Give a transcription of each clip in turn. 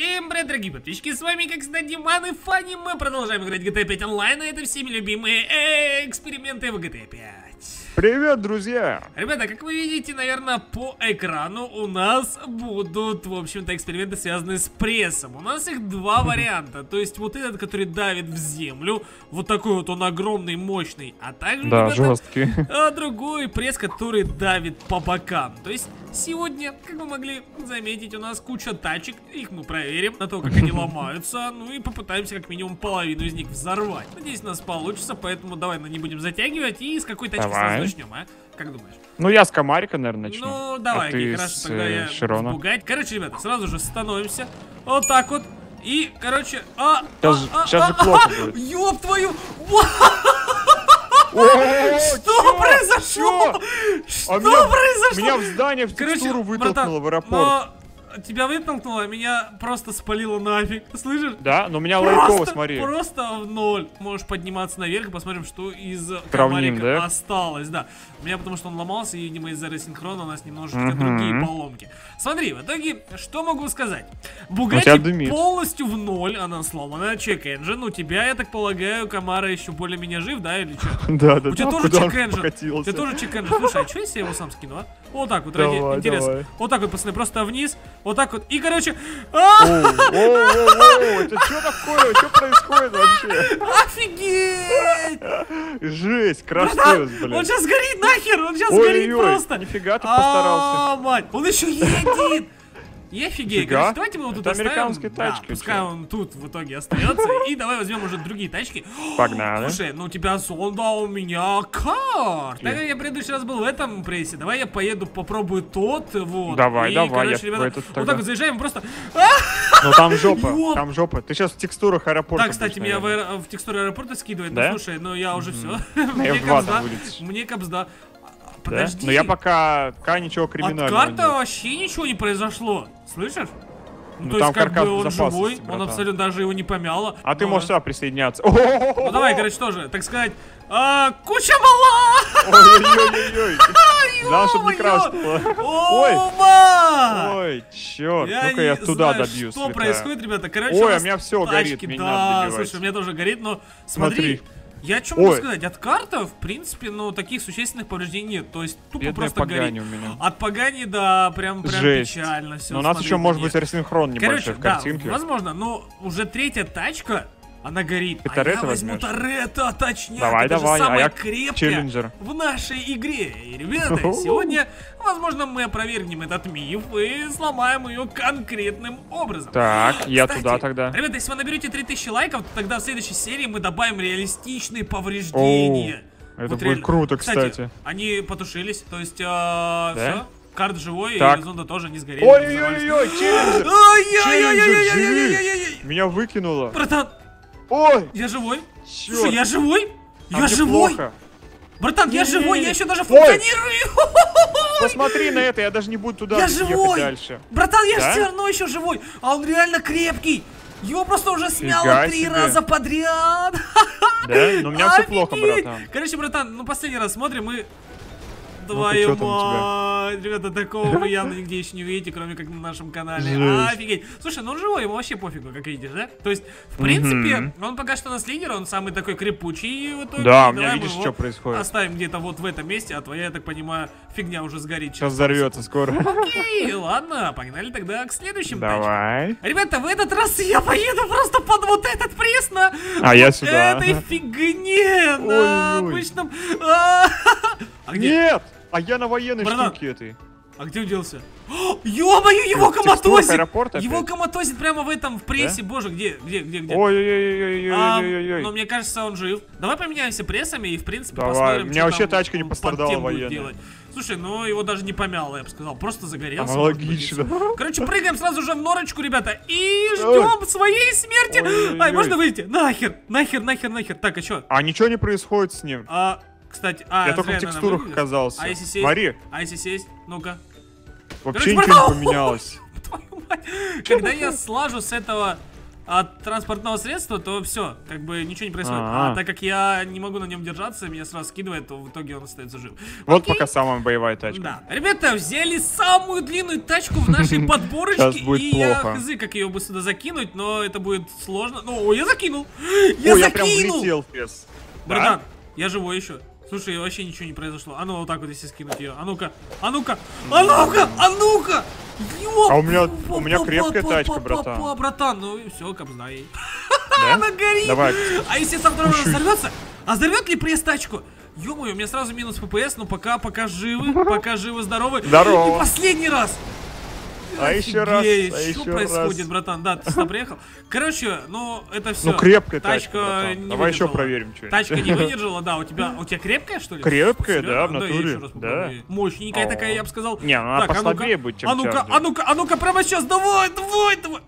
Всем привет, дорогие подписчики, с вами, как всегда, Диман и Фанни. Мы продолжаем играть GTA 5 онлайн, и это всеми любимые э, эксперименты в GTA 5. Привет, друзья! Ребята, как вы видите, наверное, по экрану у нас будут, в общем-то, эксперименты, связанные с прессом. У нас их два варианта. То есть вот этот, который давит в землю, вот такой вот он огромный, мощный. А также, Да, ребята, жесткий. а другой пресс, который давит по бокам. То есть сегодня, как вы могли заметить, у нас куча тачек. Их мы проверим на то, как они ломаются. Ну и попытаемся как минимум половину из них взорвать. Надеюсь, у нас получится, поэтому давай ну, не будем затягивать. И с какой тачки Давай. сразу начнем, а? Как думаешь? Ну, я с комарика, наверное, начну. Ну, давай, а ты окей, хорошо, с, тогда э, я Широна. пугать. Короче, ребята, сразу же становимся. Вот так вот. И, короче, а, Щас а, же- а, же а, плохо а, будет. Ёб твою! Что произошло? Что А меня- произошло? Меня в здание, в текстуру вытолкнуло в аэропорт. Тебя вытолкнуло, а меня просто спалило нафиг. Слышишь? Да, но у меня лайково, смотри. просто в ноль. Можешь подниматься наверх и посмотрим, что из комарика да? осталось. Да. У меня потому что он ломался, и, видимо, из-за рассинхрона у нас немножечко Мгм. другие поломки. Смотри, в итоге, что могу сказать? Дымит. полностью в ноль, она сломана. Чек engine. У тебя, я так полагаю, Камара еще более-менее жив, да, или что? Да, да, У тебя тоже чек engine. У тебя тоже чек engine. Слушай, а что если я его сам скину, а? Вот так вот, ради интереса. Вот так вот, пацаны, просто вниз. Вот так вот. И, короче... а, это что такое? Что происходит вообще? Офигеть! Жесть, красавец, блин. он сейчас горит нахер, он сейчас горит просто. нифига ты постарался. А, мать, он еще едет. Я офигею. Нифига. Короче, давайте мы его тут Это оставим. американские Да, тачки, пускай он тут в итоге остается. И давай возьмем уже другие тачки. Погнали. Слушай, ну у тебя зонда, а у меня кар. Так как я предыдущий раз был в этом прессе, давай я поеду попробую тот, вот. Давай, И, давай, короче, я ребята, вот так вот заезжаем просто... Ну там жопа, там жопа. Ты сейчас в текстурах аэропорта Так, кстати, меня в, в текстуру аэропорта скидывает. Да? Ну слушай, ну я уже все. На Мне F2 капсда. Мне капсда. А, Да? Подожди. Но я пока, пока ничего От криминального карта нет. вообще ничего не произошло. Слышишь? Ну, Ну, то есть, как бы он живой, он братан. абсолютно даже его не помяло. А ты но- можешь сюда присоединяться. Ну давай, короче, тоже, так сказать, а, куча мала! Ой-ой-ой-ой. Да, чтобы не крашнуло. Ой. Ой, черт. Ну-ка я туда знаю, добью. Что происходит, ребята? Короче, Ой, у а меня тачки, горит, меня да, слушай, у меня тоже горит, но Смотри. Я что могу Ой. сказать? От карта, в принципе, ну, таких существенных повреждений нет. То есть, тупо Бедная просто горит. у меня. От погани, да, прям, прям Жесть. печально все. Но у нас еще может быть рассинхрон небольшой Короче, в да, картинке. возможно, но уже третья тачка, она горит. Ты а я возьму возьмешь? Торетто, а точнее. Давай, это давай, а самое а я крепкое челленджер. в нашей игре. И, ребята, сегодня, возможно, мы опровергнем этот миф и сломаем ее конкретным образом. Так, Кстати, я туда тогда. Ребята, если вы наберете 3000 лайков, то тогда в следующей серии мы добавим реалистичные повреждения. Оу, это вот будет реально. круто, кстати. кстати. Они потушились, то есть, э, да? все. Карт живой, так. и Зонда тоже не сгорели. Ой-ой-ой, челленджер! Меня выкинуло. Братан, Ой, я живой? черт. Слушай, я живой? а Я живой? плохо. Братан, я Не-не-не-не. живой, я еще даже функционирую. Посмотри на это, я даже не буду туда Я живой! дальше. Братан, я же Да? все равно еще живой, а он реально крепкий. Его просто уже смяло Фига три себе. раза подряд. Да? Но у меня все плохо, Офигеть! братан. Короче, братан, ну последний раз смотрим и... Ну-ка, Твою чё там у тебя? мать, ребята, такого вы явно нигде еще не увидите, кроме как на нашем канале. Жесть. Офигеть. Слушай, ну он живой, ему вообще пофигу, как видишь, да? То есть, в принципе, он пока что у нас лидер, он самый такой крепучий. в итоге Да, у меня видишь, что происходит. Оставим где-то вот в этом месте, а твоя, я так понимаю, фигня уже сгорит. Сейчас взорвется скоро. Окей, ладно, погнали тогда к следующим. Давай. Ребята, в этот раз я поеду просто под вот этот пресс на А я сюда. этой фигне на обычном... А а где? Нет! А я на военной Братан. штуке этой. А где он делся? Ё-моё, его коматозит! Его коматозит прямо в этом, в прессе. Боже, где, где, где, где? А, Ой-ой-ой-ой-ой-ой-ой. но мне кажется, он жив. Давай поменяемся прессами и, в принципе, Давай, посмотрим, у меня вообще тачка не пострадала военная. Слушай, ну его даже не помяло, я бы сказал. Просто загорелся. А, может быть, и логично. всё. Короче, прыгаем сразу же в норочку, ребята, и ждем своей смерти. Ай, можно выйти? Нахер, нахер, нахер, нахер. Так, а что? А ничего не происходит с ним. А, кстати, а, Я только в текстурах выглядишь. оказался. А если сесть? Смотри, А если сесть? Ну-ка. вообще Короче, ничего не поменялось. Когда я слажу с этого от транспортного средства, то все, как бы ничего не происходит. А-а. А так как я не могу на нем держаться, меня сразу скидывает, то в итоге он остается жив. Вот Окей. пока самая боевая тачка. Да. Ребята, взяли самую длинную тачку в нашей подборочке. Сейчас будет и я хз, как ее бы сюда закинуть, но это будет сложно. Ну, я закинул! Я Ой, я прям закинул! влетел. Братан, я живой еще. Слушай, вообще ничего не произошло. А ну вот так вот если скинуть ее. А ну-ка, а ну-ка, а ну-ка, а ну-ка! А у меня- у меня крепкая тачка, братан. братан, ну все, капзна ей. Она горит! Давай. А если со второго раза? А взорвет ли пресс тачку? Ё-моё, у меня сразу минус ППС, но пока, пока живы, пока живы, здоровы. Здорово. И последний раз. А еще раз, а что еще происходит, раз. братан? Да, ты сюда приехал. Короче, ну это все. Ну крепкая тачка. тачка, не Давай еще выдержала. проверим что Тачка не выдержала, да, у тебя, у тебя крепкая, что ли? Крепкая, да, в я натуре, еще да. Мощненькая такая, я бы сказал. Не, ну она а послабее будет, чем А ну-ка, а ну-ка, а ну-ка, прямо сейчас, давай, давай, давай.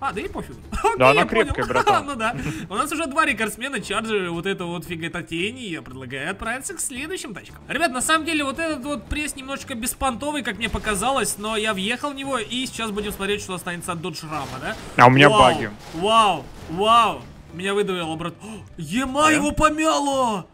А, да и пофигу. Окей, Да, она крепкая, братан. ну да. У нас уже два рекордсмена, Чарджер, вот это вот фигототень, и я предлагаю отправиться к следующим тачкам. Ребят, на самом деле, вот этот вот пресс немножечко беспонтовый, как мне показалось, но я въехал в него, и сейчас будем смотреть, что останется от Dodge Ram, да? А у меня Вау, баги. Вау, вау. Меня выдавило, брат. О, Ема его помяло!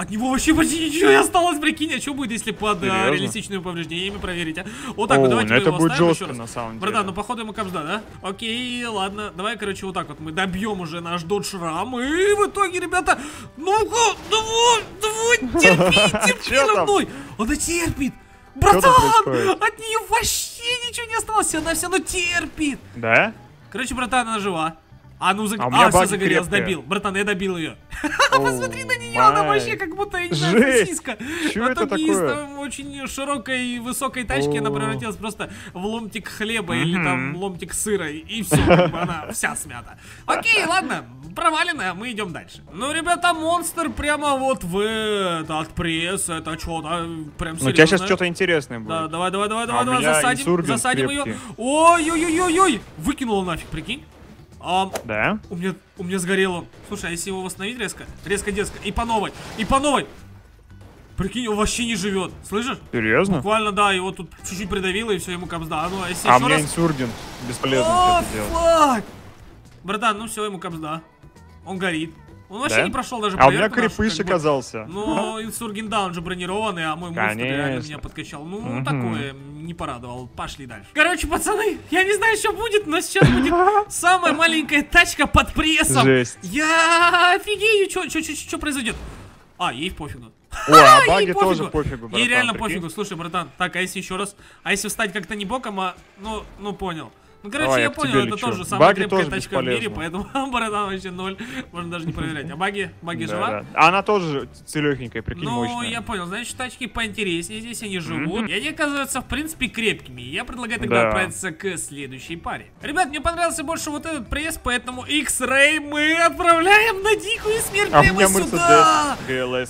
От него вообще почти ничего не осталось, прикинь, а что будет, если под а, Серьезно? реалистичными повреждениями проверить, а? Вот так О, вот, давайте ну мы это его будет жестко еще раз. на самом деле. Братан, ну походу ему капсда, да? Окей, ладно, давай, короче, вот так вот мы добьем уже наш Dodge Ram, и в итоге, ребята, ну-ка, давай, давай, терпи, терпи, там? родной! Она терпит! Братан! От нее вообще ничего не осталось, она все равно терпит! Да? Короче, братан, она жива. А ну заг... А а, все загорелось, крепкие. добил. Братан, я добил ее. Посмотри на нее, она вообще как будто, не знаю. Чё А это там из очень широкой и высокой тачки она превратилась просто в ломтик хлеба или там ломтик сыра, и все, как бы она вся смята. Окей, ладно, провалено, мы идем дальше. Ну, ребята, монстр прямо вот в этот пресс, это что-то прям Ну у тебя сейчас что-то интересное будет. Да, давай, давай, давай, А давай, засадим, засадим ее. Ой-ой-ой-ой-ой, выкинула нафиг, прикинь. А, Да? у меня, у меня сгорел он. Слушай, а если его восстановить резко? Резко, дерзко. И по новой. И по новой. Прикинь, он вообще не живет. Слышишь? Серьезно? Буквально, да, его тут чуть-чуть придавило, и все, ему капсда. А ну, а если А у меня раз... инсургент. Бесполезно О, что-то делать. Братан, ну все, ему капсда. Он горит. Он вообще Да? не прошел даже А у меня проверку нашу, крепыш как бы. оказался. Ну, инсурген, да, он же бронированный, а мой монстр реально меня подкачал. Ну, Мгм. такое, не порадовал. Пошли дальше. Короче, пацаны, я не знаю, что будет, но сейчас будет самая маленькая тачка под прессом. Жесть. Я офигею, что произойдет. А, ей пофигу. О, а Ей баги тоже пофигу, Ей братан, реально прикинь. пофигу. Слушай, братан, так, а если еще раз? А если встать как-то не боком, а... Ну, ну, понял. Ну, короче, Давай, я понял, это лечу. тоже самая Баги крепкая тоже тачка в мире, бесполезно. поэтому братан вообще ноль. Можно даже не проверять. А баги, баги Да, жива? да. А она тоже целехенькая, прикинь, Ну, мощная. я понял, значит, тачки поинтереснее здесь, они живут. И они оказываются, в принципе, крепкими. Я предлагаю тогда Да. отправиться к следующей паре. Ребят, мне понравился больше вот этот пресс, поэтому X-Ray мы отправляем на дикую смерть А прямо сюда! GLS.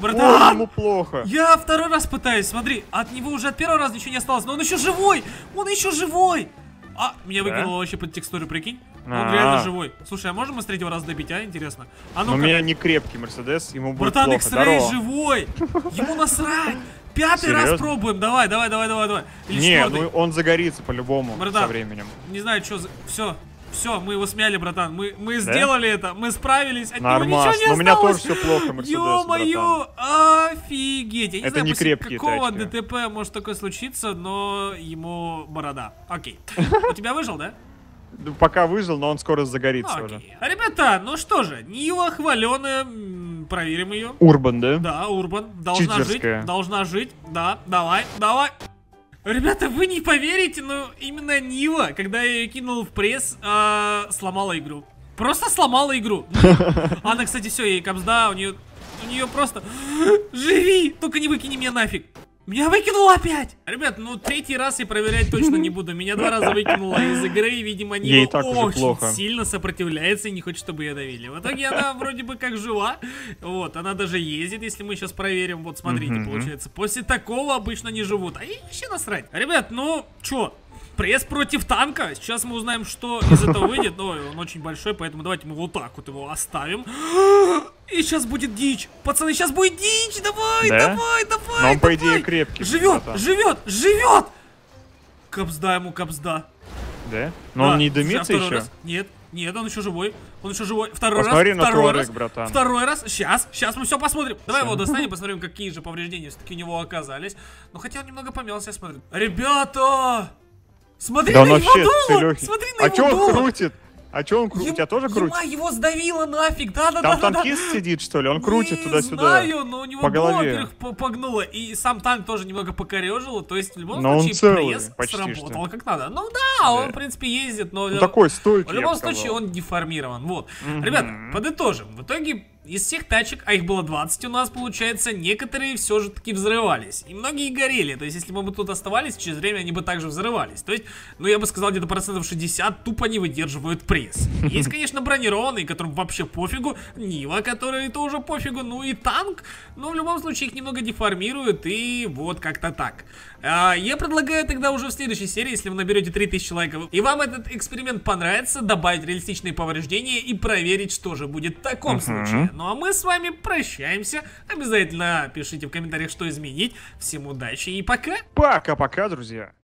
Ой, Братан! ему плохо. Я второй раз пытаюсь, смотри, от него уже от первого раза ничего не осталось, но он еще живой! Он еще живой! А, меня Да? выкинуло вообще под текстуры, прикинь? Он А. реально живой. Слушай, а можем мы с третьего раза добить, а? Интересно. А Но у меня не крепкий Мерседес, ему будет Братан, плохо. Здорово. живой! Ему насрать! Пятый раз Серьезно? пробуем, давай, давай, давай, давай, давай. Или Не, ну он загорится по-любому Братан. со временем. Не знаю, что за... Все, все, мы его смяли, братан. Мы, мы сделали это, мы справились. От него Нормас. ничего не Но у меня тоже все плохо, Мерседес, Ё-моё, офигеть. Я не Это знаю, не крепкие какого тачки. ДТП может такое случиться, но ему борода. Окей. У тебя выжил, да? Пока выжил, но он скоро загорится Ну, уже. Окей. Ребята, ну что же, Нива хваленая, проверим ее. Урбан, да? Да, Урбан, должна жить, Читерская. должна жить, да, давай, давай. Ребята, вы не поверите, но именно Нива, когда я ее кинул в пресс, а, сломала игру. Просто сломала игру. Ну, Она, кстати, все, ей капсда, у нее, у нее просто... Живи! Только не выкини меня нафиг. Меня выкинуло опять! Ребят, ну третий раз я проверять точно не буду. Меня два раза выкинуло из игры, и, видимо, Нива Ей так уже очень плохо. сильно сопротивляется и не хочет, чтобы ее давили. В итоге она вроде бы как жива. Вот, она даже ездит, если мы сейчас проверим. Вот, смотрите, получается. После такого обычно не живут. А ей вообще насрать. Ребят, ну, чё? Пресс против танка. Сейчас мы узнаем, что из этого выйдет. Ой, он очень большой, поэтому давайте мы вот так вот его оставим. И сейчас будет дичь. Пацаны, сейчас будет дичь. Давай, Да? давай, давай. Но он, по давай. идее, крепкий, Живет, живет, живет. Капсда ему, капсда. Да? Но Да, он не дымится еще? раз? Нет. Нет, он еще живой. Он еще живой. Второй Посмотри раз. на второй раз. братан. Второй раз. Сейчас. Сейчас мы все посмотрим. Давай его достанем, посмотрим, какие же повреждения все-таки у него оказались. Ну, хотя он немного помялся, я смотрю. Ребята! Смотри Да на он его дуло! целёхий. Смотри на А его чё он дуло! крутит? А чё он крутит? У тебя тоже крутит? Ема его сдавило нафиг, да-да-да. Там танкист сидит, что ли? Он крутит Не туда-сюда. знаю, но у него По голове. по- погнуло, и сам танк тоже немного покорежило, то есть в любом Но он случае целый, почти сработал что. как надо. Ну да, он, в принципе, ездит, но... Ну, такой стойкий, В любом случае, он деформирован. Вот. Ребята, подытожим. В итоге, из всех тачек, а их было 20 у нас, получается, некоторые все же таки взрывались. И многие горели. То есть, если бы мы тут оставались, через время они бы также взрывались. То есть, ну, я бы сказал, где-то процентов 60 тупо не выдерживают пресс. Есть, конечно, бронированные, которым вообще пофигу. Нива, которые тоже пофигу. Ну и танк. Но в любом случае, их немного деформируют. И вот как-то так. А, я предлагаю тогда уже в следующей серии, если вы наберете 3000 лайков, и вам этот эксперимент понравится, добавить реалистичные повреждения и проверить, что же будет в таком случае. Ну а мы с вами прощаемся. Обязательно пишите в комментариях, что изменить. Всем удачи и пока! Пока-пока, друзья.